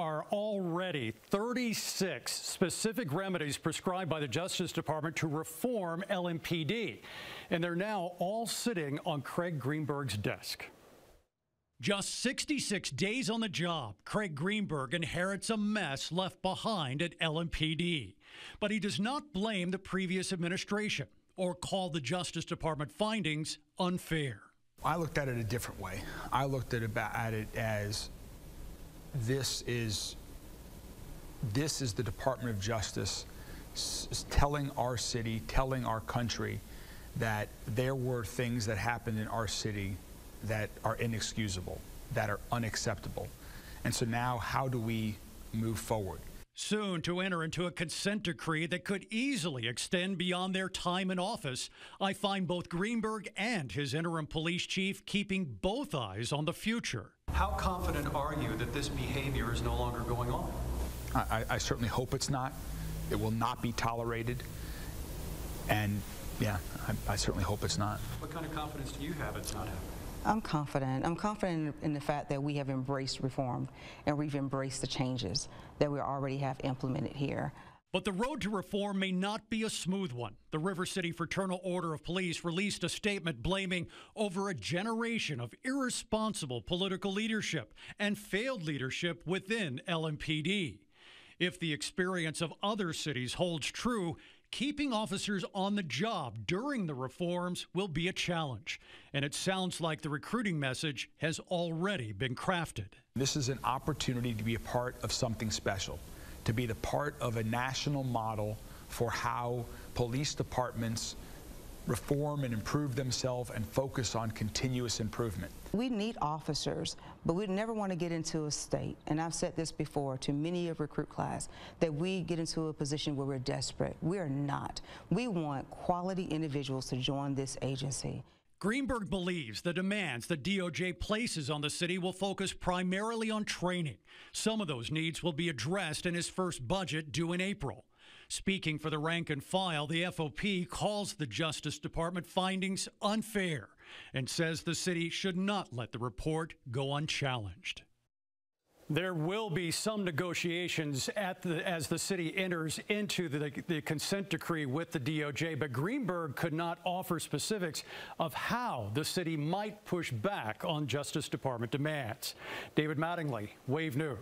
are already 36 specific remedies prescribed by the Justice Department to reform LMPD, and they're now all sitting on Craig Greenberg's desk. Just 66 days on the job, Craig Greenberg inherits a mess left behind at LMPD. But he does not blame the previous administration or call the Justice Department findings unfair. I looked at it a different way. I looked at, about, at it as this is this is the Department of Justice telling our city, telling our country that there were things that happened in our city that are inexcusable, that are unacceptable. And so now, how do we move forward? Soon to enter into a consent decree that could easily extend beyond their time in office, I find both Greenberg and his interim police chief keeping both eyes on the future. How confident are you that this behavior is no longer going on? I, I certainly hope it's not. It will not be tolerated. And yeah, I, I certainly hope it's not. What kind of confidence do you have it's not happening? I'm confident. I'm confident in the fact that we have embraced reform and we've embraced the changes that we already have implemented here. But the road to reform may not be a smooth one. The River City Fraternal Order of Police released a statement blaming over a generation of irresponsible political leadership and failed leadership within LMPD. If the experience of other cities holds true, keeping officers on the job during the reforms will be a challenge. And it sounds like the recruiting message has already been crafted. This is an opportunity to be a part of something special to be the part of a national model for how police departments reform and improve themselves and focus on continuous improvement. We need officers, but we never want to get into a state, and I've said this before to many of recruit class, that we get into a position where we're desperate. We are not. We want quality individuals to join this agency. Greenberg believes the demands the DOJ places on the city will focus primarily on training. Some of those needs will be addressed in his first budget due in April. Speaking for the rank and file, the FOP calls the Justice Department findings unfair and says the city should not let the report go unchallenged. There will be some negotiations the, as the city enters into the, the, consent decree with the DOJ, but Greenberg could not offer specifics of how the city might push back on Justice Department demands. David Mattingly, Wave News.